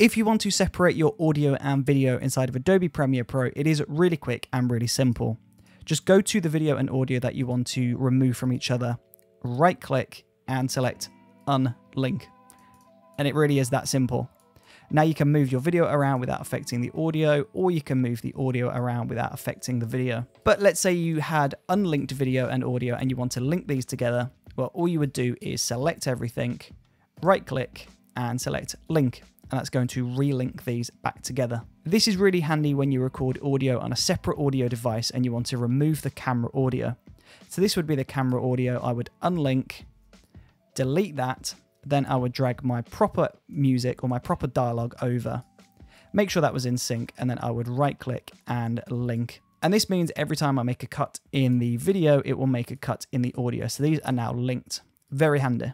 If you want to separate your audio and video inside of Adobe Premiere Pro, it is really quick and really simple. Just go to the video and audio that you want to remove from each other, right click and select unlink. And it really is that simple. Now you can move your video around without affecting the audio, or you can move the audio around without affecting the video. But let's say you had unlinked video and audio and you want to link these together. Well, all you would do is select everything, right click and select link and that's going to relink these back together. This is really handy when you record audio on a separate audio device and you want to remove the camera audio. So this would be the camera audio. I would unlink, delete that, then I would drag my proper music or my proper dialogue over, make sure that was in sync, and then I would right click and link. And this means every time I make a cut in the video, it will make a cut in the audio. So these are now linked. Very handy.